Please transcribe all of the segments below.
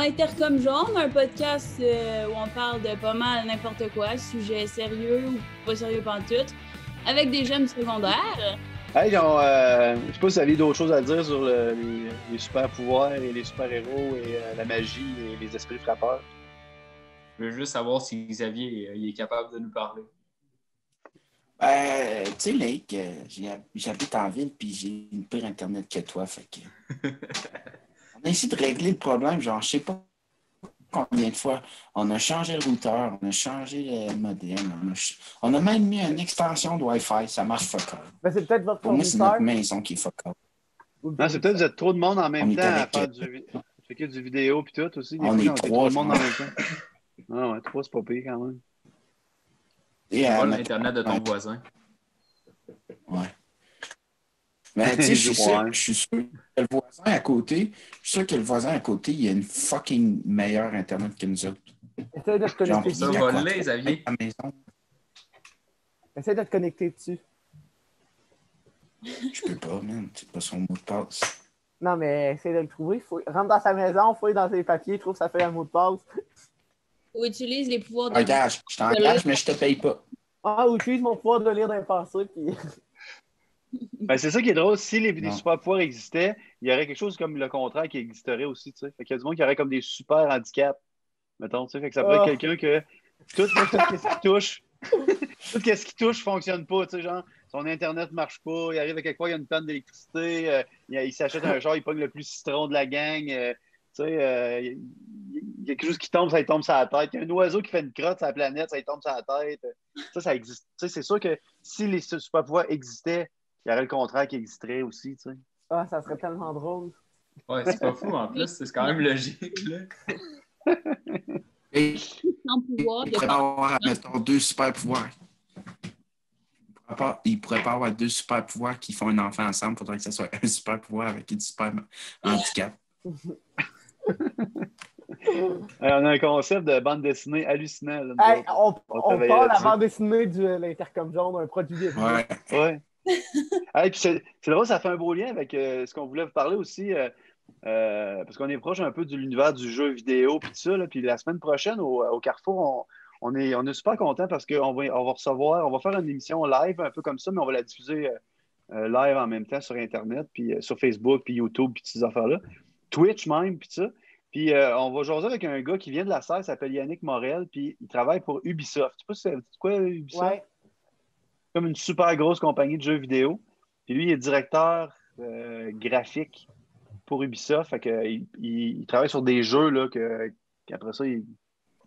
l'Intercom Jaune, un podcast euh, où on parle de pas mal n'importe quoi, sujet sérieux ou pas sérieux pantoute, avec des jeunes secondaires. Hey, on, euh, je sais pas si vous avez d'autres choses à dire sur le- les, les super pouvoirs et les super héros et euh, la magie et les esprits frappeurs. Je veux juste savoir si Xavier euh, il est capable de nous parler. Euh, tu sais, Lake, j'ai- j'habite en ville puis j'ai une pire Internet que toi. Fait que... on a essayé de régler le problème, genre, je sais pas combien de fois. On a changé le routeur, on a changé le modem, on a, ch- on a même mis une extension de Wi-Fi, ça marche fuck. Ben, c'est peut-être votre Pour moi, c'est notre maison qui est fuck Non, c'est peut-être que vous êtes trop de monde en même On temps à avec- faire du, du vidéo puis tout aussi. Des On est on trois, trop de monde en même temps. Ah ouais, trois, c'est pas pire quand même. Et, Tu euh, l'Internet de ton ouais. voisin. Ouais. Mais tu sais, je suis sûr, je suis sûr que le voisin à côté, je suis sûr que le voisin à côté, il a une fucking meilleure Internet que nous autres. Essaye de te connecter dessus. Xavier. À la maison, Essaye de te connecter dessus. je peux pas, man. C'est pas son mot de passe. Non, mais essaye de le trouver. Faut... Rentre dans sa maison, fouille dans ses papiers, trouve ça fait un mot de passe. Ou utilise les pouvoirs de. Regarde, je t'engage, mais je te paye pas. Ah, ou utilise mon pouvoir de lire d'un passé, puis. Ben, c'est ça qui est drôle. Si les, les super pouvoirs existaient, il y aurait quelque chose comme le contraire qui existerait aussi. Tu sais. Fait qu'il y a du monde qui aurait comme des super handicaps. Mettons, tu sais. Fait que ça pourrait Oh. être quelqu'un que tout, tout ce qui touche, tout ce qui touche fonctionne pas. Tu sais, genre, son Internet marche pas, il arrive à quelque part, il y a une panne d'électricité, euh, il, il s'achète un genre, il pogne le plus citron de la gang. euh, tu sais, euh, il, il y a quelque chose qui tombe, ça lui tombe sur la tête. Il y a un oiseau qui fait une crotte sur la planète, ça lui tombe sur la tête. Ça, ça existe. Tu sais, c'est sûr que si les super pouvoirs existaient, il y aurait le contraire qui existerait aussi, tu sais. Ah, ça serait tellement drôle. Ouais, c'est pas fou en plus, c'est quand même logique. Là. Et sans pouvoir. il pourrait pas avoir, mettons, deux super pouvoirs. Il pourrait pas, il pourrait pas avoir deux super pouvoirs qui font un enfant ensemble. Il faudrait que ce soit un super pouvoir avec une super handicap. Euh, on a un concept de bande dessinée hallucinant. Là, Hey, on, On on part la bande dessinée de l'Intercom jaune, un produit. Ouais. Ouais. Puis c'est drôle, ça fait un beau lien avec euh, ce qu'on voulait vous parler aussi, euh, euh, parce qu'on est proche un peu de l'univers du jeu vidéo puis tout ça. Là, puis la semaine prochaine, au, Carrefour, on, est, on est super content parce qu'on va, on va recevoir, on va faire une émission live un peu comme ça, mais on va la diffuser live en même temps sur Internet, puis sur Facebook, puis YouTube, puis toutes ces affaires-là. Twitch même, puis ça. Puis on va jaser avec un gars qui vient de la serre, s'appelle Yannick Morel, puis il travaille pour Ubisoft. Tu sais pas si c'est quoi Ubisoft? Comme une super grosse compagnie de jeux vidéo. Puis lui, il est directeur euh, graphique pour Ubisoft. Fait que, il, il- il travaille sur des jeux là, que, qu'après ça,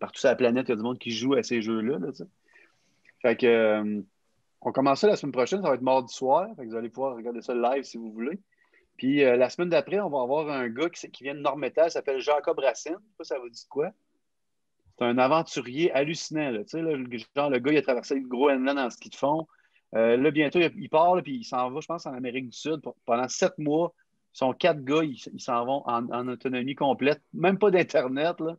partout sur la planète, il y a du monde qui joue à ces jeux-là. fait que euh, on commence ça la semaine prochaine, ça va être mardi soir. Vous allez pouvoir regarder ça live si vous voulez. Puis euh, la semaine d'après, on va avoir un gars qui, vient de Nord-Métal, s'appelle Jacob Racine. Je sais pas si ça vous dit quoi. C'est un aventurier hallucinant. Là. Tu sais, là, le- genre, le gars, il a traversé le Groenland en ski de fond. Euh, là, bientôt, il, part, là, puis il s'en va, je pense, en Amérique du Sud. Pendant sept mois, sont quatre gars, ils s'en vont en, en autonomie complète, même pas d'Internet, là,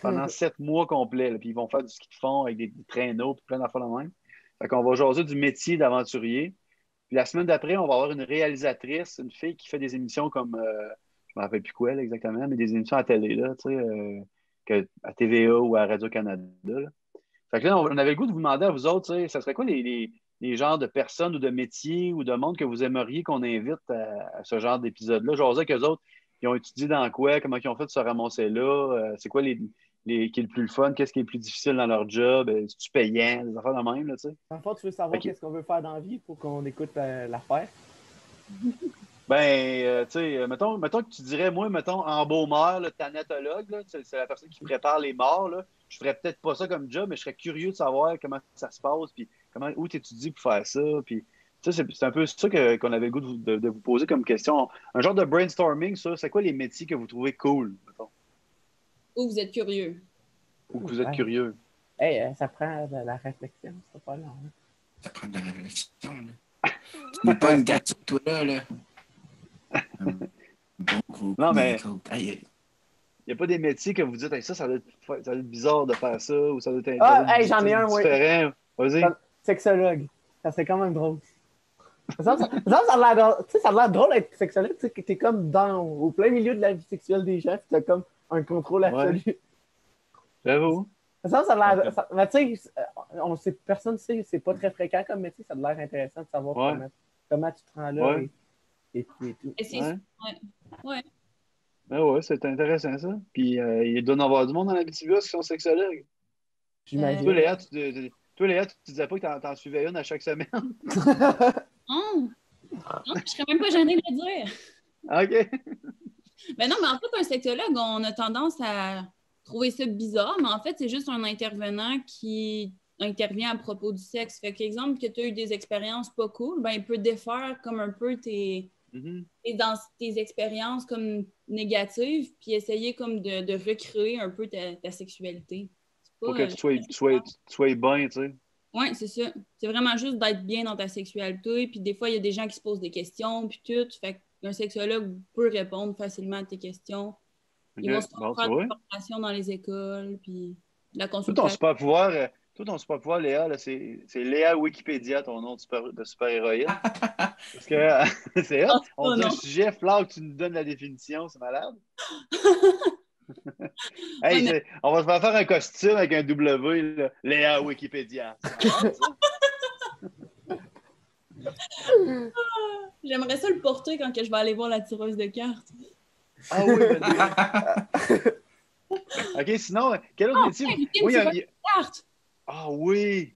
pendant sept mois complets. Puis ils vont faire du ski de fond avec des, des traîneaux, puis plein d'affaires de même. Fait qu'on va jaser du métier d'aventurier. Puis la semaine d'après, on va avoir une réalisatrice, une fille qui fait des émissions comme, euh, je me rappelle plus quoi là, exactement, mais des émissions à télé, là, tu sais, euh, que- à TVA ou à Radio-Canada. là. Fait que là, on avait le goût de vous demander à vous autres, tu ça serait quoi les, les- les genres de personnes ou de métiers ou de monde que vous aimeriez qu'on invite à, à ce genre d'épisode-là? Je sais qu'eux autres, ils ont étudié dans quoi, comment ils ont fait de se ramasser là, euh, c'est quoi les, les, qui est le plus le fun, qu'est-ce qui est le plus difficile dans leur job, euh, c'est-tu payant, des affaires de même, là, tu sais? En fait, tu veux savoir qu'est-ce qu'on veut faire dans la vie pour qu'on écoute euh, l'affaire? Ben, euh, tu sais, euh, mettons, mettons que tu dirais, moi, mettons, en beau-mère, le thanatologue, c'est la personne qui prépare les morts, là. Je ferais peut-être pas ça comme job, mais je serais curieux de savoir comment ça se passe, puis comment, où tu étudies pour faire ça, puis tu sais, c'est c'est un peu ça que- qu'on avait le goût de vous, de- de vous poser comme question. Un genre de brainstorming, ça, c'est quoi les métiers que vous trouvez cool, mettons, Ou vous êtes curieux. ou que vous êtes Ouais. curieux? Hey, euh, ça prend de la réflexion, c'est pas long. hein. Ça prend de la réflexion, là. Tu n'es pas une gâteau, toi, là, là. Bon Non, mais- Il n'y a pas des métiers que vous dites, Hey, ça, ça doit, être, ça doit être bizarre de faire ça, ou ça doit être, Ah, hey, j'en ai un, oui. Vas-y. Ça- Sexologue. Ça serait quand même drôle. Ça, ça, ça, ça a l'air drôle- tu d'être sexologue, tu t'es comme dans, au plein milieu de la vie sexuelle des gens, puis t'as comme un contrôle absolu. J'avoue. Ça, ça a l'air. ça- Mais tu sais, on sait, personne ne sait, c'est pas très fréquent comme métier, ça a l'air intéressant de savoir Ouais. comment, comment tu te rends là Ouais. et, et tout. Et tout. Et c'est Ouais. ouais. Ben ouais, c'est intéressant ça. Puis euh, il doit y en avoir du monde dans la BTV qui sont sexologues. J'imagine. Toi, Léa, tu, toi, Léa, tu disais pas que t'en, t'en suivais une à chaque semaine? Oh! Non, je serais même pas gênée de le dire. OK. Ben non, mais en fait, un sexologue, on a tendance à trouver ça bizarre, mais en fait, c'est juste un intervenant qui intervient à propos du sexe. Fait qu'exemple, que tu as eu des expériences pas cool, ben il peut défaire comme un peu tes, Mhm. tes- dans tes expériences comme négatives, puis essayer comme de, de recréer un peu ta, ta sexualité. Pas, Pour que euh, tu sois, tu sois, tu sois bien, tu sais. Oui, c'est ça. C'est vraiment juste d'être bien dans ta sexualité. Puis des fois, il y a des gens qui se posent des questions, puis tout. Fait qu'un sexologue peut répondre facilement à tes questions. Ils vont Ok. se Bon, faire tu des formations dans les écoles, puis la Tout ton consultation. super pouvoir, tout ton super pouvoir, Léa, là, c'est, Léa Wikipédia, ton nom de super, de super héroïne. Parce que c'est hot. On Oh, dit un non. sujet, Flore, que tu nous donnes la définition, c'est malade. Ouais, hey, mais- on va se faire faire un costume avec un W, là. Léa Wikipédia. J'aimerais ça le porter quand que je vais aller voir la tireuse de cartes. Ah oui, vas-y. OK, sinon, quel autre Ah, métier? j'ai Oui, il y a- une Ah oui!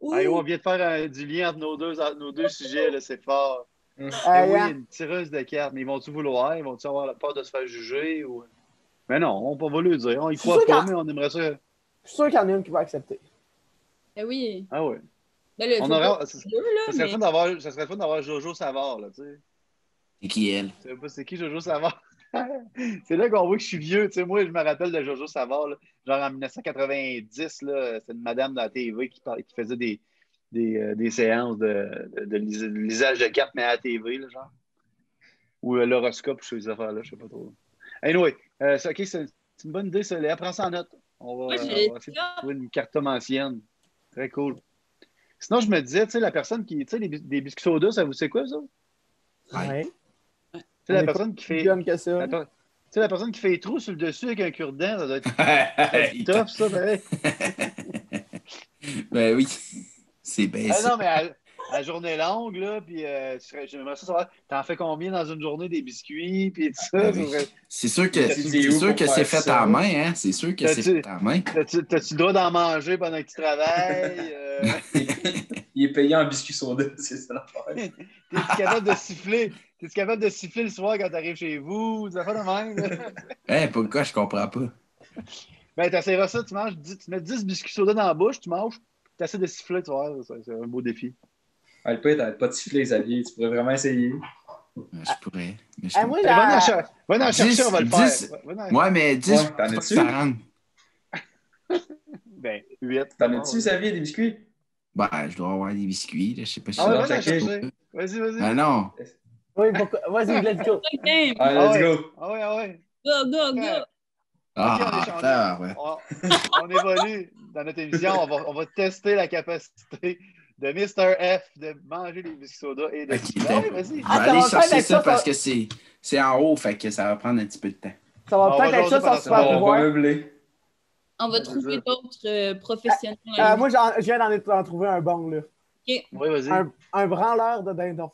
On vient de faire un- du lien entre nos deux, entre nos deux sujets, là, c'est fort. Euh, Eh oui, une tireuse de cartes, mais ils vont-tu vouloir? Ils vont-tu avoir la peur de se faire juger? Ou... Mais non, on, va le dire. On y croit pas, mais on aimerait ça. Je suis sûr qu'il y en a une qui va accepter. Ben oui. Ah oui. Ben On ça- deux, là, Ça serait mais- fun d'avoir, ça serait fun d'avoir Jojo Savard, là, tu sais. C'est qui elle? Tu sais pas c'est qui Jojo Savard? C'est là qu'on voit que je suis vieux. Tu sais, moi, je me rappelle de Jojo Savard, là, genre en 1990, là, c'est une madame dans la TV qui, par- qui faisait des, des, euh, des séances de, de, de lis- de lisage de cartes, mais à la TV, là, genre. Ou euh, l'horoscope, je sais ces affaires-là, je sais pas trop. Anyway, euh, c'est, ok, c'est, c'est une bonne idée, ça. Léa, prends ça en note. On va, on essayer de trouver une carte ancienne. Très cool. Sinon, je me disais, tu sais, la personne qui. Tu sais, des biscuits soda, ça vous sait quoi, ça? Ouais. Sais, la personne qui fait. Ça. Tu sais, la personne qui fait les trous sur le dessus avec un cure-dent, ça doit être Il tough, ça, pareil. ben oui. C'est bien Ah ça. non, mais à, à journée longue, là, puis euh, j'aimerais ça savoir, t'en fais combien dans une journée des biscuits, puis tout ça? Ben ça oui. C'est sûr que c'est sûr que c'est fait ça? à main, hein? C'est sûr que c'est fait à main. T'as-tu t'as-tu le droit d'en manger pendant que tu travailles? Euh, Il est payé en biscuits soda, c'est ça l'affaire. T'es-tu capable de siffler? T'es-tu capable de siffler le soir quand t'arrives chez vous? Ça fait de même, là? Hein, pourquoi je comprends pas? Ben, t'essaieras ça, tu manges, 10 tu mets 10 biscuits soda dans la bouche, tu manges, t'essaies de siffler, tu vois, c'est c'est un beau défi. Ah, le pire, t'arrêtes pas de siffler, Xavier. Tu pourrais vraiment essayer. Je pourrais. Mais je Ah, moi, Eh, va va en chercher, on va le dix- faire. Ouais, mais 10, Ouais, t'en as-tu? Ben, 8. T'en as-tu, Xavier, des biscuits? Ben, je dois avoir des biscuits, là. Je sais pas si Ah ouais, va. Vas-y, vas-y. Ah non. Oui, pourquoi- Vas-y, let's go. Go, Ah, let's ouais. go. Ah ouais, ah ouais. go, go! Ouais. Ah, on ouais. On, on évolue dans notre émission. On va, on va tester la capacité de Mr. F de manger des biscuits soda et de. Ok, Ah ouais, vas-y. Ah, ça aller va chercher ça ça, parce ça- que c'est c'est en haut, fait que ça va prendre un petit peu de temps. Ça va va peut-être être ça ce super temps. On va meubler. On va trouver d'autres euh, professionnels. Euh, moi, j'en- je viens d'en trouver un bon, là. Oui, vas-y. Un, un branleur de dindon.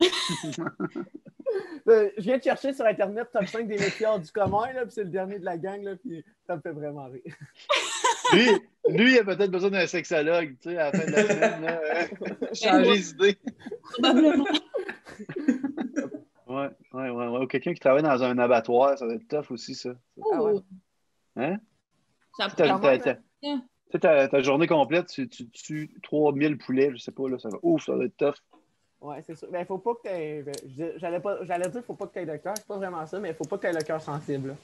Euh, je viens de chercher sur Internet top 5 des métiers hors du commun, là, puis c'est le dernier de la gang, là, puis ça me fait vraiment rire. Lui, lui, il a peut-être besoin d'un sexologue, tu sais, à la fin de la semaine. Là, euh, changer d'idée. Probablement. Ouais, ouais, ouais, ouais. Ou quelqu'un qui travaille dans un abattoir, ça va être tough aussi, ça. Ah ouais. Hein? Ça Ta, prend ta, ta- tu sais, ta- ta journée complète, tu, tu tues 3000 poulets, je sais pas, là, ça va. Ouf, ça va être tough. Ouais, c'est sûr. Mais faut pas que t'aies. ben, J'allais pas... j'allais dire faut pas que t'aies le cœur, c'est pas vraiment ça, mais faut pas que t'aies le cœur sensible. là.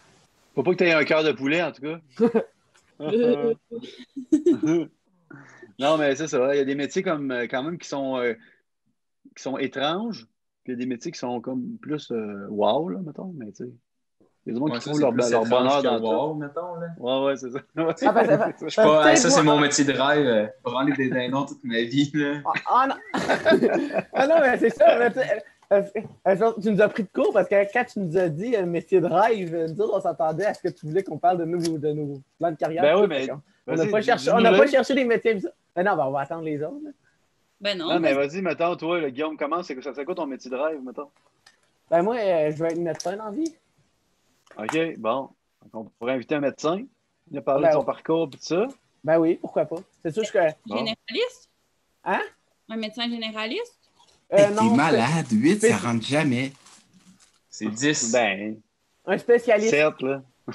Faut pas que tu aies un cœur de poulet, en tout cas. Non, mais c'est ça. Il y a des métiers comme euh, quand même qui sont, euh, qui sont étranges. Puis il y a des métiers qui sont comme plus euh, wow, là, mettons. Mais tu sais. Il y a des gens Ouais, qui ça, trouvent leur, plus leur étrange bonheur dans wow, mettons, là. Ouais, ouais, c'est ça. Ouais. Ah, ben, Je sais pas, hey, ça, c'est mon métier de rêve. euh, Branler des dindons toute ma vie, là. Ah, ah, non! ah non, mais c'est ça. mais tu sais, Euh, euh, genre, tu nous as pris de court parce que quand tu nous as dit euh, métier de rêve, euh, nous autres, on s'attendait à ce que tu voulais qu'on parle de nos, de nos plans de carrière. Ben oui, mais- On n'a pas, cherché, on pas cherché des métiers. Ben non, ben, on va attendre les autres. là. Ben non. Non, mais vas-y. vas-y, mettons, toi, le Guillaume, comment c'est ça quoi ton métier de rêve, mettons? Ben moi, euh, je vais être médecin la vie. OK, bon. Donc, on pourrait inviter un médecin. Il a parlé Ben, de son parcours et tout ça. Ben oui, pourquoi pas? C'est sûr que. Bon. Généraliste? Hein? Un médecin généraliste? euh, Hey, T'es malade, 8, ça c'est- rentre jamais. C'est 10. Ben, Un spécialiste. certes, là.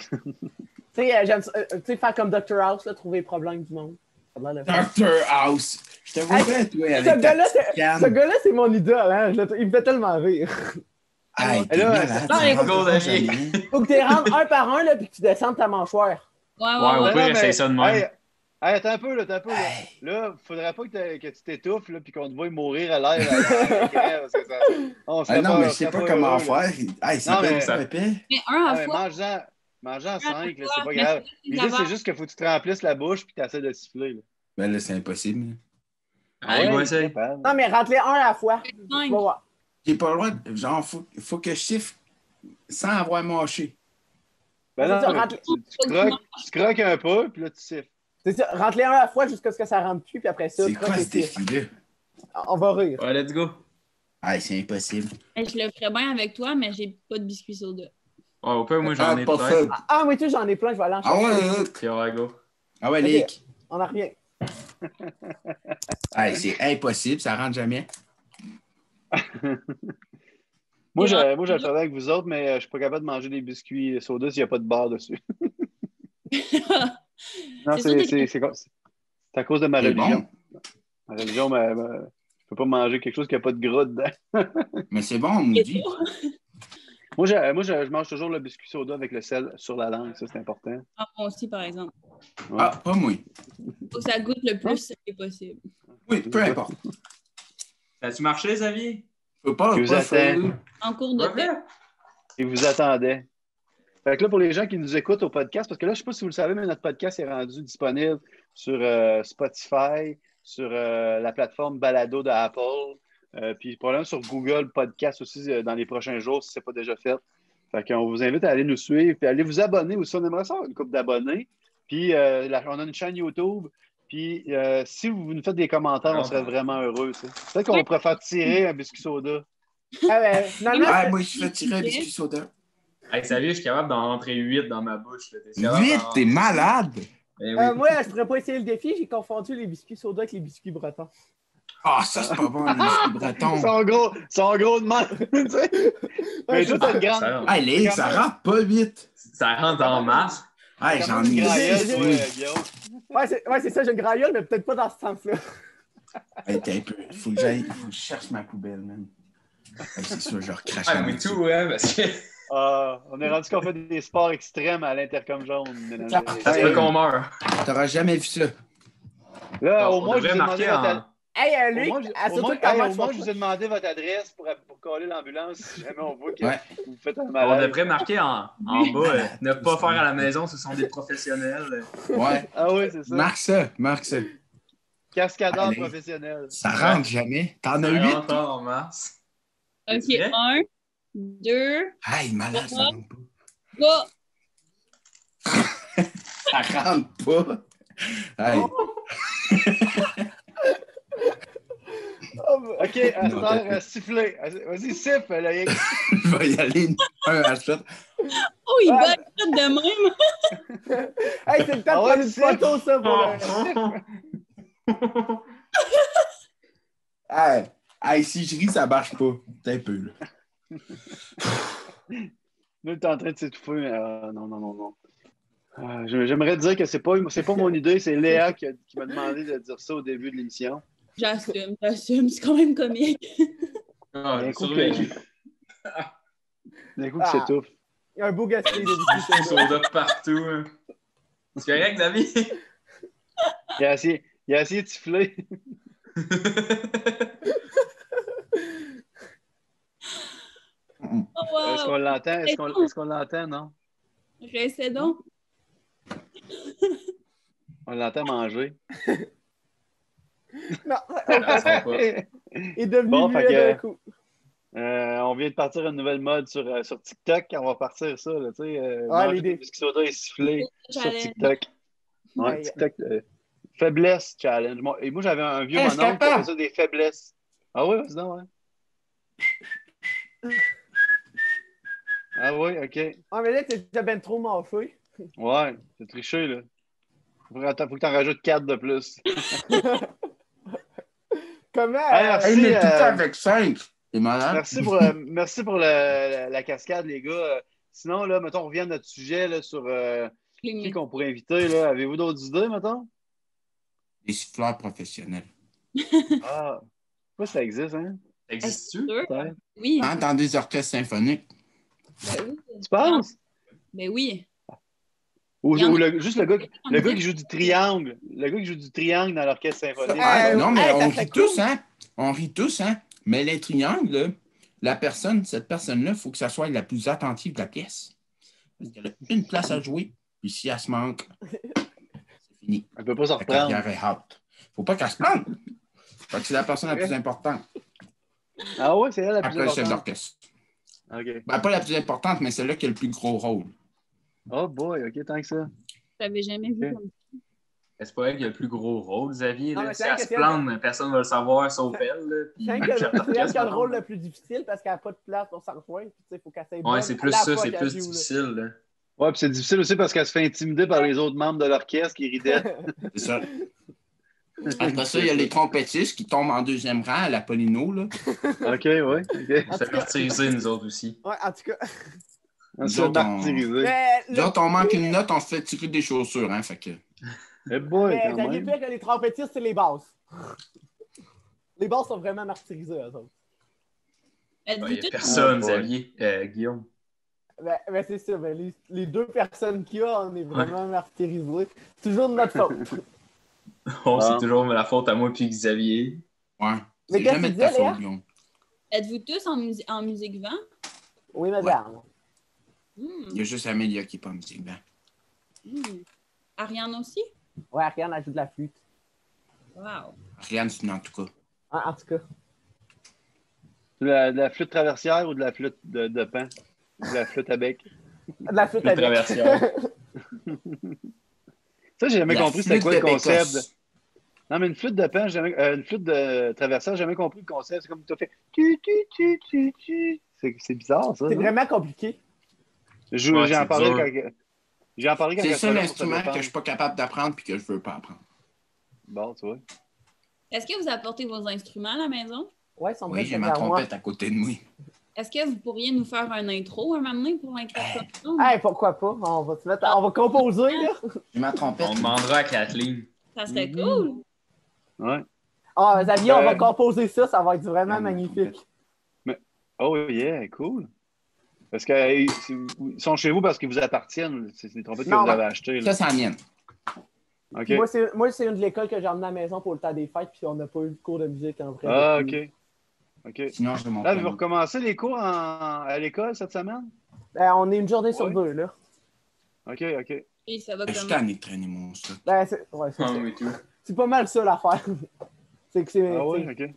Tu sais, euh, j'aime ça, euh, tu sais, faire comme Dr. House, là, trouver les problèmes du monde. Dr. House. Je te vois Hey, toi, Ce avec ta gars-là, ce gars-là, c'est mon idole. Hein? Il me fait tellement rire. Hey, t'es Là, malade, non, ça les rentre gros pas amis. jamais. Faut que tu les rentres un par un, là, puis que tu descendes ta mâchoire. Ouais, ouais, Ouais, ouais. mais- ça de même. Hey, hey, attends un peu, là, attends un peu. Là, là faudrait pas que, tu t'étouffes, là, puis qu'on te voie mourir à l'air. parce que ça- on Ah non, mais je sais serait pas comment heureux, là. faire. Hey, ça Non, peut mais- être épais. Mais un à fois. mange-en cinq, là, c'est pas grave. c'est L'idée, c'est juste qu'il faut que tu te remplisses la bouche puis que tu essaies de siffler. Là. Ben là, c'est impossible. Allez, moi, Ouais, c'est. Non, mais rentre-les un à la fois. Cinq. Tu. J'ai pas le droit. de- Genre, faut, faut que je siffle sans avoir mâché. Ben non, ça, tu, tu croques, tu croques un peu, puis là, tu siffles. C'est ça, rentre-les un à la fois jusqu'à ce que ça rentre plus, puis après ça, C'est quoi et ce défi-là? On va rire. Ouais, let's go. Hey, c'est impossible. Je le ferais bien avec toi, mais j'ai pas de biscuits soda. Ouais, au pire, moi, j'en Ah, ai fun. Ah, oui, tu sais, j'en ai plein, je vais aller en Ah chercher. ouais, ouais. Puis ouais, go. Ah ouais, Ok. Lick. On a rien. Hey, c'est impossible, ça rentre jamais. Moi, ferais avec vous autres, mais euh, je suis pas capable de manger des biscuits soda s'il n'y a pas de beurre dessus. Non, C'est c'est sûr, c'est- c'est comme- c'est à cause de ma religion. Ma religion, ma- ma- je peux pas manger quelque chose qui n'a pas de gras dedans. Mais c'est bon, on nous dit. Moi, je, moi je, je mange toujours le biscuit soda avec le sel sur la langue, ça, c'est important. Ah, moi aussi, par exemple. Ouais. Ah, pas moi. Faut que ça goûte le plus salé possible. Oui, peu importe. Ça a-tu marché, Xavier? Faut pas, Je vous attends. En cours de Ouais. Et vous attendait. Fait que là, pour les gens qui nous écoutent au podcast, parce que là, je ne sais pas si vous le savez, mais notre podcast est rendu disponible sur euh, Spotify, sur euh, la plateforme Balado de Apple, euh, puis probablement sur Google Podcast aussi euh, dans les prochains jours, si ce n'est pas déjà fait. Fait qu'on vous invite à aller nous suivre, puis à aller vous abonner aussi. On aimerait ça avoir une couple d'abonnés. Puis euh, la- on a une chaîne YouTube. Puis euh, si vous nous faites des commentaires, on serait vraiment heureux. Peut-être qu'on préfère tirer un biscuit soda. Ah, ben, finalement, Ah, moi, je fais tirer un biscuit soda. Hey, Xavier, je suis capable d'en rentrer 8 dans ma bouche. là. T'es capable 8, d'en- t'es malade! Eh oui. euh, moi, je pourrais pas essayer le défi. J'ai confondu les biscuits soda avec les biscuits bretons. Ah, ça, c'est pas bon, les biscuits Ils bretons. sont gros, ils sont gros de sais. Mais toi, t'as une grande. Ça rentre. Hey, Lick, ça rentre pas vite. Ça rentre en masse. Hey, T'as j'en ai. Ouais, c'est ouais, c'est ça, j'ai une mais peut-être pas dans ce sens-là. Hey, t'es un peu. Faut que j'aille. Faut que je cherche ma poubelle, man. Hey, c'est sûr, je recrache Ah, mais tout, ouais, parce que Ah, on est rendu qu'on fait des sports extrêmes à l'intercom jaune. ça se peut qu'on meurt. T'auras jamais vu ça. Là, au moins, je vous ai demandé en... Hey, euh, au Luc, moins, au moins- hey, au moins, je vous ai demandé votre adresse pour, pour coller l'ambulance si jamais on voit que Ouais. vous faites un On malade. devrait marquer en, en bas, euh, ne pas faire à la maison, ce sont des professionnels. Ouais. Ah oui, c'est ça. Marque ça, marque ça. Cascadeur Allez. professionnel. Ça rentre jamais. T'en as Ça 8? rentre en masse. OK, un, deux, Hey, malade, ça rentre pas. trois. Ça rentre pas. Hey, Oh, OK, à t'as- euh, sifflez. Vas-y, siffle, Loïc. je vais y aller un à suite. Oh, il être de même. Hey, c'est le temps Ah de ouais, prendre une c'est- photo, ça, pour le... Hey, hey, si je ris, ça marche pas. T'es un peu, là. Nous, t'es en train de s'étouffer, mais euh, non, non, non, non. Euh, J'aimerais dire que c'est pas, c'est pas mon idée, c'est Léa qui m'a demandé de dire ça au début de l'émission. J'assume, j'assume. C'est quand même comique. Ah, D'un coup. D'un coup, qui s'étouffe. Il y a un beau gaspillage de soda. Partout. hein. C'est correct, Xavier? Il a essayé, il a essayé de siffler. Oh, Est-ce qu'on l'entend? Est-ce qu'on est-ce qu'on l'entend, non? Restez donc. On l'entend manger. Non, Ça sent pas. il est devenu Bon, que- d'un coup. Euh, on vient de partir une nouvelle mode sur, euh, sur TikTok. On va partir ça, là, tu sais. Euh, Ah, biscuits soda et siffler sur. TikTok. Ouais, Ouais. TikTok. euh, faiblesse challenge. Moi, et moi, j'avais un vieux Hey, mononcle qui faisait ça des faiblesses. Ah oui, vas-y ouais. Ah oui, OK. Ah, mais là, t'es déjà ben trop mâché. Ouais, c'est triché, là. Faut que faut que t'en rajoutes 4 de plus. Comment? Hey, euh, merci. Hey, mais tout euh, ça avec 5. C'est malade. Merci pour, euh, merci pour le- la, la cascade, les gars. Euh, Sinon, là, mettons, on revient à notre sujet là, sur euh, qui qu'on pourrait inviter. là. Avez-vous d'autres idées, mettons? Des siffleurs professionnels. Ah, ça existe, hein? Existe-tu? peut-être. Oui. Hein, dans des orchestres symphoniques. Ben oui. Tu penses? Ben oui. Ou, le- juste le gars, qui- le gars qui joue du triangle. Le gars qui joue du triangle dans l'orchestre symphonique. Ah, non, mais hey, on rit tous, cool. hein? On rit tous, hein? Mais les triangles, là, la personne, cette personne-là, il faut que ça soit la plus attentive de la pièce. Parce qu'elle a une place à jouer, puis si elle se manque, c'est fini. Elle peut pas se La reprendre. carrière est out. Faut pas qu'elle se plante. Fait que c'est la personne la plus importante. Ah ouais, c'est elle la plus Après le chef importante. d'orchestre. OK. Ben, pas la plus importante, mais celle-là qui a le plus gros rôle. Oh boy, OK, tant que ça. Je l'avais jamais vu comme ça. C'est pas elle qui a le plus gros rôle, Xavier. Non, là. Si elle se plante, personne ne va le savoir sauf elle. C'est elle le qui a- chef c'est elle qui a d'orchestre, le rôle le plus difficile parce qu'elle n'a pas de place pour s'en rejoindre. Il faut qu'elle s'aille Ouais, c'est plus ça, c'est plus difficile. difficile. là. Ouais, puis c'est difficile aussi parce qu'elle se fait intimider par les autres membres de l'orchestre qui d'elle. C'est ça. Après ça, il y a les trompettistes qui tombent en deuxième rang à la Polino. Là. OK. OK. On se fait martyriser, nous autres aussi. Ouais, en tout cas. On se fait Nous autres, on- manque une note, on se fait tirer des chaussures. Hein, fait que... Eh boy, mais quand même. pire que les trompettistes, c'est les basses. Les basses sont vraiment martyrisés, eux autres. Il Êtes-vous n'y a tous- personne, Ah. Xavier. Euh, Guillaume. Ben, ben, c'est ça, ben, les, les deux personnes qu'il y a, on est vraiment martyrisés. C'est toujours de notre faute. Oh, Ah. c'est toujours la faute à moi puis Xavier. Ouais. Mais C'est qu'est-ce jamais que tu faute, Guillaume. Êtes-vous tous en musique vent? Oui, madame. Hmm. Il y a juste Amélia qui n'est pas en musique. Hmm. Ariane aussi? Ouais, Ariane ajoute de la flûte. Wow. Ariane, c'est une en tout cas. En, en tout cas. De la, de la flûte traversière ou de la flûte de, de pain? De la flûte à bec? De la flûte Flûte avec. traversière. Ça, j'ai jamais La compris c'était flûte quoi le concept. Bécosse. Non, mais une flûte de pain, j'ai jamais, euh, une flûte de traversière, j'ai jamais compris le concept. C'est comme tu as fait. tu, tu, tu, tu, tu. C'est c'est bizarre, ça. C'est vraiment compliqué. Ouais, c'est parlais dur. quand. Quand C'est le seul instrument que je défendre. suis pas capable d'apprendre et que je veux pas apprendre. Bon, tu vois. Est-ce que vous apportez vos instruments à la maison? Ouais, ils sont Oui, j'ai ma trompette à côté de moi. Est-ce que vous pourriez nous faire un intro un moment donné pour l'incarnation? Hey, pourquoi pas? On va se mettre, on va composer, là. J'ai ma trompette. On demandera à Kathleen. Ça serait cool. Ouais. Ah, Xavier, on Euh, va composer ça, ça va être vraiment ma magnifique. Oh, yeah, cool. Parce qu'ils sont chez vous parce qu'ils vous appartiennent. C'est des trompettes que vous avez achetées. Ça, c'est la mienne. Moi, c'est, moi, c'est une de l'école que j'ai emmenée à la maison pour le temps des fêtes, puis on n'a pas eu de cours de musique en vrai. Ah. OK. OK. Sinon, je Là, vous recommencez les cours en- à l'école cette semaine? Ben, on est une journée sur Ouais. deux, là. OK, OK. Et ça va Je suis tanné de traîner mon. Ben, c'est, ouais, c'est, Ah oui, pas mal ça l'affaire. c'est que c'est. Ah oui, OK.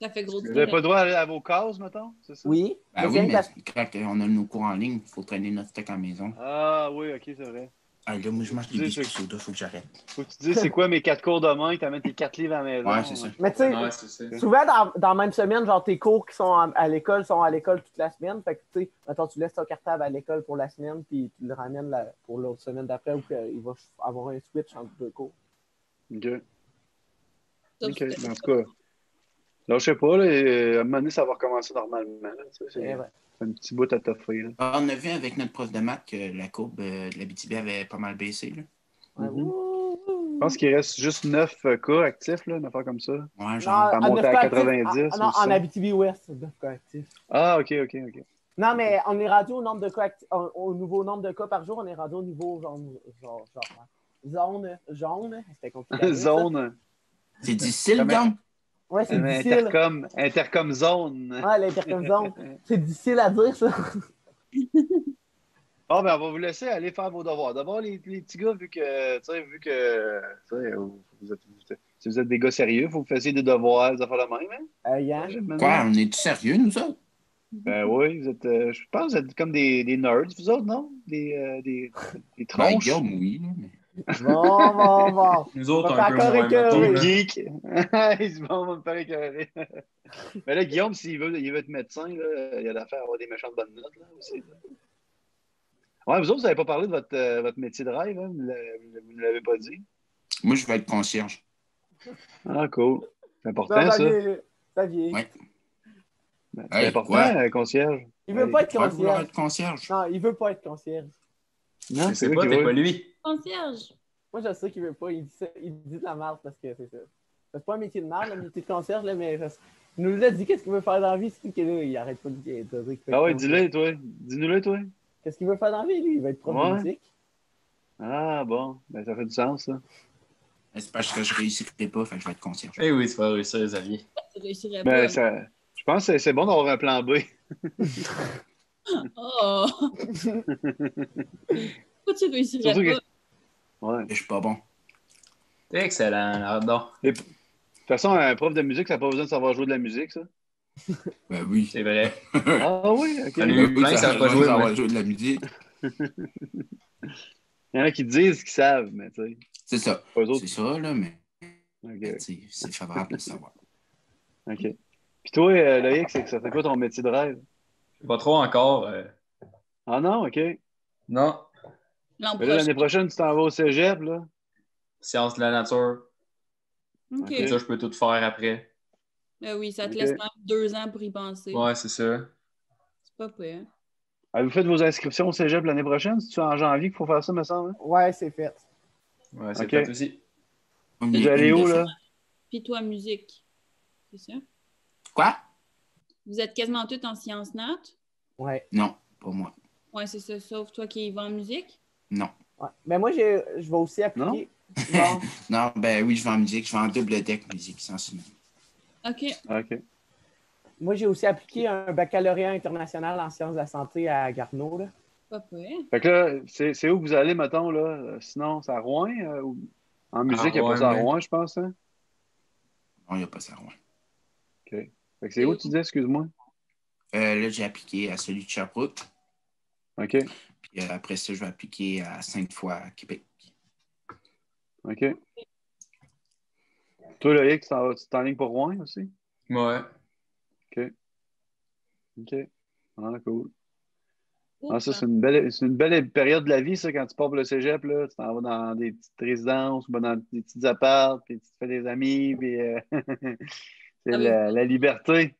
Ça fait gros Vous n'avez pas le droit d'aller à vos cases, mettons? C'est ça? Oui. Ben mais oui, mais quand on a nos cours en ligne, il faut traîner notre stock à la maison. Ah oui, OK, c'est vrai. Ah, là, moi, je mange des biscuits soda, faut que j'arrête. Faut que tu dises c'est quoi mes quatre cours de main, tu amènes tes quatre livres à la maison. Ouais, c'est ça. Mais tu sais, Ouais, souvent dans, dans la même semaine, genre tes cours qui sont à l'école sont à l'école toute la semaine. Fait que tu sais, mettons, tu laisses ton cartable à l'école pour la semaine, puis tu le ramènes la- pour l'autre semaine d'après, ou qu'il va avoir un switch entre deux cours. OK. OK. En tout cas, là, je sais pas, là, euh, à un moment donné, ça va recommencer normalement. Eh C'est c'est un petit bout à t'offrir. là. Ah, On a vu avec notre prof de maths que la courbe euh, de la BTB avait pas mal baissé. Là. Ouais, Mhm. Je pense qu'il reste juste 9 cas actifs, là, une affaire comme ça. Ouais, Non, genre. ça en monte à neuf cas actifs, 90 en- non, ou en 100. Abitibi-Ouest, c'est neuf cas actifs. Ah, OK, OK, OK. Non, mais on est rendu au nombre de cas au, au nouveau nombre de cas par jour, on est rendu au niveau genre, genre, genre zone jaune. C'était compliqué. Zone. C'est difficile, donc? Ouais, c'est Euh, difficile. Intercom, intercom zone. Ouais, l'intercom zone. C'est difficile à dire, ça. Bon, ben, on va vous laisser aller faire vos devoirs. D'abord, les, les petits gars, vu que, tu sais, vu que, tu sais, vous êtes, vous êtes- si vous êtes des gars sérieux, il faut que vous fassiez des devoirs, des affaires de même, hein? Ben, bien. Quoi, on est sérieux, nous autres? Ben oui, vous êtes, euh, je pense que vous êtes comme des, des nerds, vous autres, non? Des, euh, des, des Ben, tronches? Guillaume, oui. là, mais- bon, bon, bon. Nous autres, On va un peu moins. mettons, geeks. Ils se vont me faire écœurer. Mais là, Guillaume, s'il veut, il veut être médecin, là, il a d'affaire à avoir des méchantes bonnes notes là, aussi. là. Ouais, vous autres, vous n'avez pas parlé de votre, euh, votre métier de rêve, hein? vous ne ne l'avez pas dit. Moi, je vais être concierge. Ah, cool. C'est Non, important, ça. Ouais. Ben, C'est Hey, important, euh, concierge. Il veut Hey. pas être concierge. être concierge. Non, il veut pas être concierge. Non, lui pas, t'es lui. Concierge. Moi, je sais qu'il veut pas. Il dit, ça- il dit de la merde parce que c'est ça. C'est pas un métier de merde, le métier de concierge, là, mais il nous a dit qu'est-ce qu'il veut faire dans la vie. C'est que là, il arrête pas de dire. qu'il Ah ouais, dis-le, toi. Dis-nous-le, toi. Qu'est-ce qu'il veut faire dans la vie, lui? Il va être prof Ouais. de musique. Ah, bon. Ben, ça fait du sens, ça. C'est parce que je réussirai pas, fait que je vais être concierge. Eh oui, tu vas réussir. Tu réussirais Ben, pas. ça... Je pense que c'est- c'est bon d'avoir un plan B. Oh! Pourquoi tu réussirais Surtout que- pas? Ouais. Je suis pas bon. T'es excellent, là-dedans. De toute façon, un prof de musique, ça n'a pas besoin de savoir jouer de la musique, ça. Ben oui. C'est vrai. Ah oui, ok. Il plein, ça pas joué, va jouer de la musique. y en a qui disent qu'ils savent, mais tu sais, C'est ça. C'est ça, là, mais Ok, tu sais, c'est favorable de savoir. ok. Puis toi, euh, Loïc, c'est que ça fait quoi ton métier de rêve? Pas trop encore. euh, Ah non, ok. Non. L'année prochain. prochaine, tu t'en vas au cégep, là. Science de la nature. OK. Ça, je peux tout faire après. Ben oui, ça te laisse même deux ans pour y penser. Ouais, c'est ça. C'est pas pire. Avez-vous fait vos inscriptions au cégep l'année prochaine? C'est-tu en janvier qu'il faut faire ça, me semble? hein? Ouais, c'est fait. Ouais, c'est Ok. fait aussi. Vous allez où, là? Puis toi, musique. C'est ça? Quoi? Vous êtes quasiment tous en sciences nat? Ouais. Non, pas moi. Ouais, c'est ça. Sauf toi qui vas en musique? Non. ouais. Ben moi, j'ai- je vais aussi appliquer. Bon, Non, ben oui, je vais en musique. Je vais en double deck musique, sans cinéma. OK. Ok. moi, j'ai aussi appliqué un baccalauréat international en sciences de la santé à Garneau. Là. Pas. Fait que là, c'est où que vous allez, mettons, là? Sinon, c'est à Rouen? euh, ou- En musique, il n'y a Rouen, pas ça à mais- Rouen, je pense, hein? Non, il n'y a pas ça. Fait que c'est où, tu dis, excuse-moi? Euh, là, j'ai appliqué à celui de Sherbrooke. OK. Puis euh, après ça, je vais appliquer à cinq fois à Québec. OK. Toi, Loïc, tu t'en t'enlignes pour Rouen aussi? Ouais. OK. Ah, cool. Ah, ça, c'est une, belle, c'est une belle période de la vie, ça, quand tu pars pour le cégep, là. Tu t'en vas dans des petites résidences, ou dans des petites apparts, puis tu te fais des amis, puis euh, c'est Ah la, la liberté.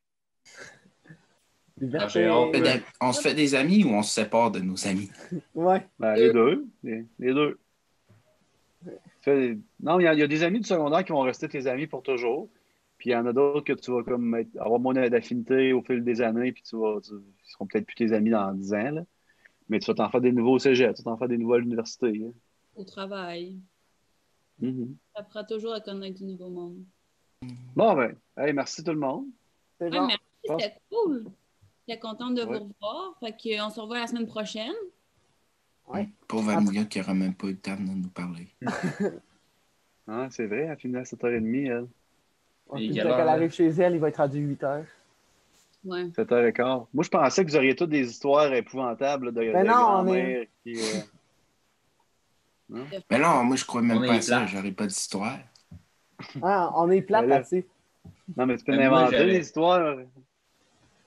Liberté. Fait Ouais. de- On se fait des amis ou on se sépare de nos amis? Ouais. Ben, les deux. Les, les deux. Tu Non, il y, a- il y a des amis du secondaire qui vont rester tes amis pour toujours. Puis il y en a d'autres que tu vas comme être- avoir moins d'affinité au fil des années, puis tu vas, tu- ils seront peut-être plus tes amis dans 10 ans. là. Mais tu vas t'en faire des nouveaux au cégep, tu vas t'en faire des nouveaux à l'université. là. Au travail. Mhm. Ça apprend toujours à connaître du nouveau monde. Bon, ben, hey, merci tout le monde. C'est Ouais, bon. merci, c'était cool. J'étais contente de Ouais. vous revoir. Fait que, on se revoit la semaine prochaine. Ouais. Pauvre Amelia qui n'aura même pas eu le temps de nous parler. Ah, c'est vrai, elle finit à 7h30, elle. Puis quand heure, elle arrive chez elle, il va être rendu 8 heures. Ouais. 7h15. Moi, je pensais que vous auriez toutes des histoires épouvantables là, de, Ben de non, on grand-mère qui... euh, Mais non, moi, je crois même On pas est à ça. J'aurais pas d'histoire. Ah, on est plate Ben là. là-dessus. Non, mais tu peux Ben, moi, inventer j'avais- des histoires.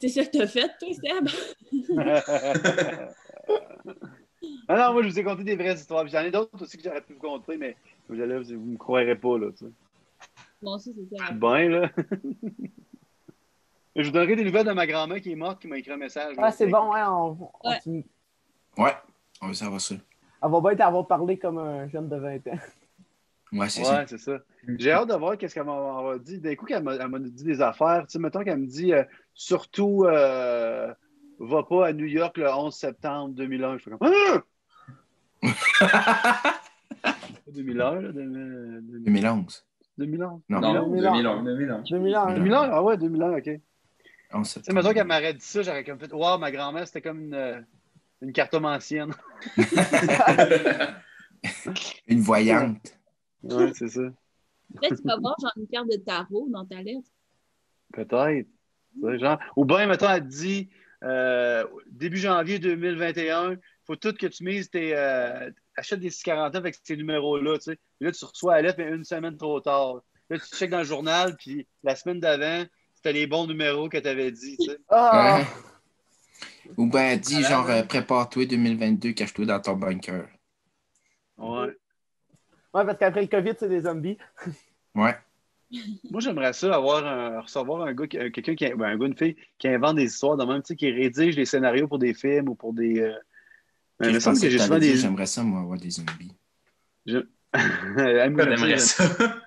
C'est ça que t'as fait, toi, Seb? ah non, moi, je vous ai conté des vraies histoires. Puis J'en ai d'autres aussi que j'aurais pu vous conter, mais vous allez, vous me croirez pas, là, tu sais. Bon, ça, c'est ça. Bien, là. je vous donnerai des nouvelles de ma grand-mère qui est morte, qui m'a écrit un message. Ah, c'est bon, hein, on, Ouais. Ouais, on va savoir ça. elle va bien t'avoir parlé comme un jeune de 20 ans. Ouais, c'est Ouais, ça. c'est ça. J'ai hâte de voir qu'est-ce qu'elle m'a dit. D'un coup, qu'elle m'a elle m'a dit des affaires. Tu sais, mettons qu'elle me dit euh, surtout, euh, va pas à New York le 11 septembre 2001. Je fais comme Ah! 2001, là, de- de- 2011. 2011. Non. Non, 2001. 2001, 2001. 2001. 2001, ah ouais, 2001, ok. Tu 11 sais, septembre. mettons qu'elle m'aurait dit ça, j'aurais comme fait, waouh, ma grand-mère, c'était comme une, une cartomancienne. Une voyante. Ouais, c'est ça. Peut-être que tu vas voir genre une carte de tarot dans ta lettre. Peut-être. Genre, ou bien, mettons, elle te dit euh, début janvier 2021, il faut tout que tu mises tes. Euh, achètes des 649 avec ces numéros-là. Tu sais. Là, tu reçois la lettre, mais une semaine trop tard. Là, tu checkes dans le journal, puis la semaine d'avant, c'était les bons numéros que tu avais dit. Tu sais. Ah! Ouais. Ou ben, dis genre, euh, prépare-toi 2022, cache-toi dans ton bunker. Ouais. Ouais, parce qu'après le COVID, c'est des zombies. Ouais. Moi, j'aimerais ça avoir un, recevoir un gars, qui- quelqu'un qui, ben, un gars, une fille qui invente des histoires de même, tu sais, qui rédige des scénarios pour des films ou pour des. euh, ben, me je que des. J'aimerais ça, moi, avoir des zombies. Pourquoi t'aimerais ça?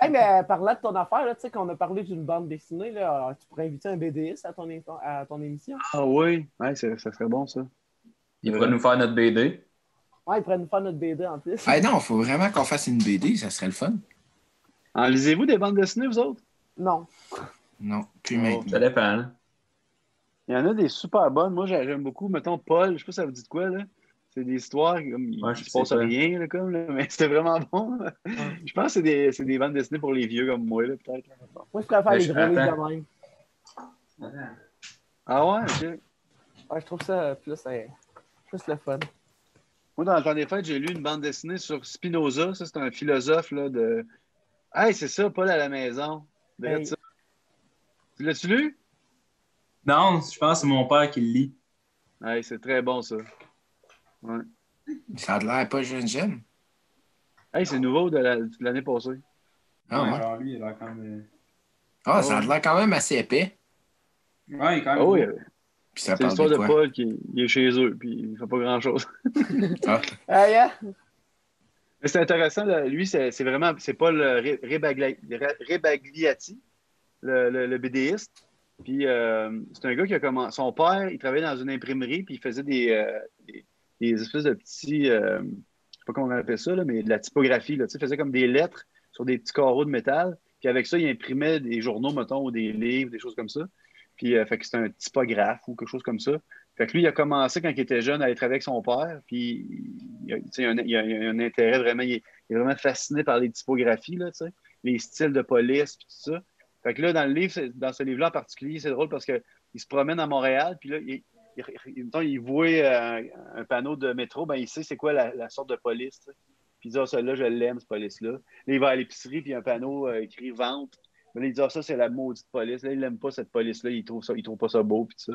Hey, mais euh, parlant de ton affaire, là, tu sais, qu'on a parlé d'une bande dessinée, là, euh, tu pourrais inviter un BDiste à ton, é- à ton émission. Ah oui, ouais, ça, ça serait bon, ça. Il pourrait nous faire notre BD. Ouais, il pourrait nous faire notre BD en plus. Ah non, faut vraiment qu'on fasse une BD, ça serait le fun. En lisez-vous des bandes dessinées, vous autres? Non. Non, plus Oh. maintenant. Ça dépend. hein. Il y en a des super bonnes. Moi, j'ai- j'aime beaucoup. Mettons, Paul, je sais pas si ça vous dit de quoi, là. C'est des histoires, comme, il Ouais, se passe pas. rien, là, comme, là, mais c'était vraiment bon. je pense que c'est des, c'est des bandes dessinées pour les vieux comme moi, là, peut-être. Moi, je préfère Mais les attends. de même. Ah ouais, ok. Ouais, je trouve ça plus, euh, plus le fun. Moi, dans le temps des fêtes, j'ai lu une bande dessinée sur Spinoza. Ça, c'est un philosophe là, de. Hey, c'est ça, Paul à la maison. Hey. ça. Tu l'as-tu lu? Non, je pense que c'est mon père qui le lit. Hey, c'est très bon, ça. Ouais. Ça a l'air pas jeune jeune. Hey, c'est nouveau de la- de l'année passée. Ah ouais. genre lui, il a l'air quand même. Ah, ça a l'air quand même assez épais. Ouais, il est quand même. Ça c'est l'histoire de? Paul qui il est chez eux, puis il fait pas grand-chose. Ah, hein? Mais c'est intéressant, là, lui, c'est c'est vraiment, c'est Rebagli- Ré- Rebagliati, le, le, le BDiste. Puis euh, c'est un gars qui a commencé. Son père, il travaillait dans une imprimerie, puis il faisait des, euh, des, des espèces de petits. euh, je sais pas comment on appelle ça, là, mais de la typographie. Là, tu sais, il faisait comme des lettres sur des petits carreaux de métal. Puis avec ça, il imprimait des journaux, mettons, ou des livres, des choses comme ça. Puis euh, fait que c'était un typographe ou quelque chose comme ça. Fait que lui, il a commencé quand il était jeune à travailler avec son père. Puis il a, il un, a- un intérêt vraiment. Il est, vraiment fasciné par les typographies, là, les styles de police, tout ça. Fait que là, dans le livre, c'est- dans ce livre-là en particulier, c'est drôle parce qu'il se promène à Montréal, puis là, il, il, voit euh, un panneau de métro, ben il sait c'est quoi la, sorte de police. Puis il dit, ah, celle-là, je l'aime, cette police-là. Là, il va à l'épicerie, puis il y a un panneau euh, écrit vente. Mais là, il dit, ah, ça, c'est la maudite police. Là, il n'aime pas cette police-là, il trouve, ça, il trouve pas ça beau, puis ça.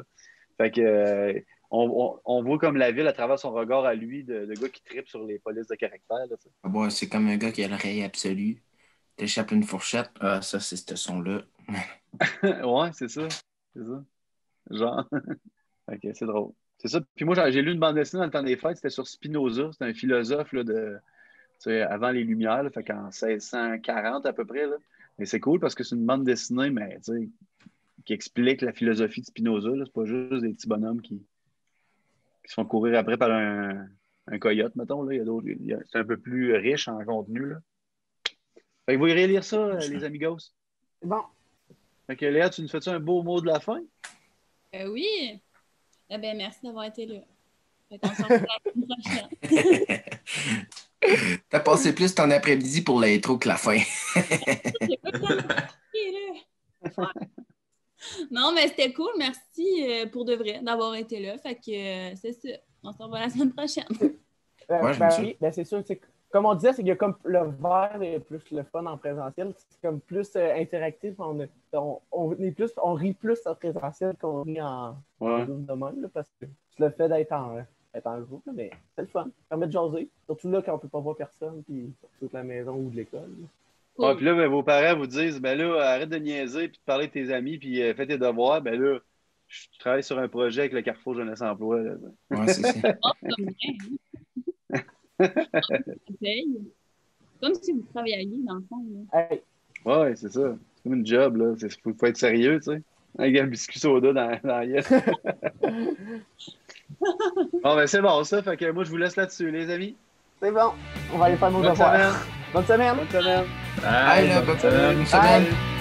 Fait que, euh, on, on- on voit comme la ville à travers son regard à lui de, de gars qui tripe sur les polices de caractère. Là, sais. Ah bon, c'est comme un gars qui a l'oreille absolue. T'échappes une fourchette. Ah, ça, c'est ce son-là. ouais, c'est ça. C'est ça. Genre. ok, c'est drôle. C'est ça. Puis moi, j'ai lu une bande dessinée dans le temps des fêtes, c'était sur Spinoza. C'était un philosophe là, de, tu sais, avant les Lumières, là, fait qu'en 1640 à peu près. Là. Mais c'est cool parce que c'est une bande dessinée, mais tu sais, qui explique la philosophie de Spinoza. C'est pas juste des petits bonhommes qui, qui se font courir après par un, un coyote, mettons. Là. Il y a d'autres- il y a- c'est un peu plus riche en contenu. Là. Fait que vous irez lire ça, euh, les amigos. C'est bon. Fait que Léa, tu nous fais-tu un beau mot de la fin? Euh, oui. Eh ben, merci d'avoir été là. Fait qu'on se revoit la prochaine. T'as passé plus ton après-midi pour l'intro que la fin. Non, mais c'était cool. Merci euh, pour de vrai d'avoir été là. Fait que euh, c'est ça. On se revoit la semaine prochaine. Euh, Ouais, ben oui, ben c'est sûr. Comme on disait, c'est qu'il y a comme le verre est plus le fun en présentiel. C'est comme plus euh, interactif. On, on, on est plus, on rit plus en présentiel qu'on rit en Ouais. Zoom de même, là, parce que c'est le fait d'être en, être en groupe, là, mais c'est le fun. Ça permet de jaser. Surtout là quand on peut pas voir personne, puis toute la maison ou de l'école. Cool. Ah, puis là, ben, vos parents vous disent ben là, arrête de niaiser puis de parler de tes amis puis euh, fais tes devoirs. Ben là, je travaille sur un projet avec le Carrefour Jeunesse Emploi. là. Ouais, c'est ça. Comme bien, hein? Comme si vous travailliez, dans le fond. là. Hey, Ouais, c'est ça. C'est comme une job, là. Il faut, faut être sérieux, tu sais. Avec un biscuit soda dans, dans la gueule. Bon, ben c'est bon, ça. Fait que moi, je vous laisse là-dessus, les amis. c'est bon. On va aller faire nos Bonne devoirs. semaine. Bonne semaine. Bonne semaine. Bye, là, bonne semaine. Bonne. Bye.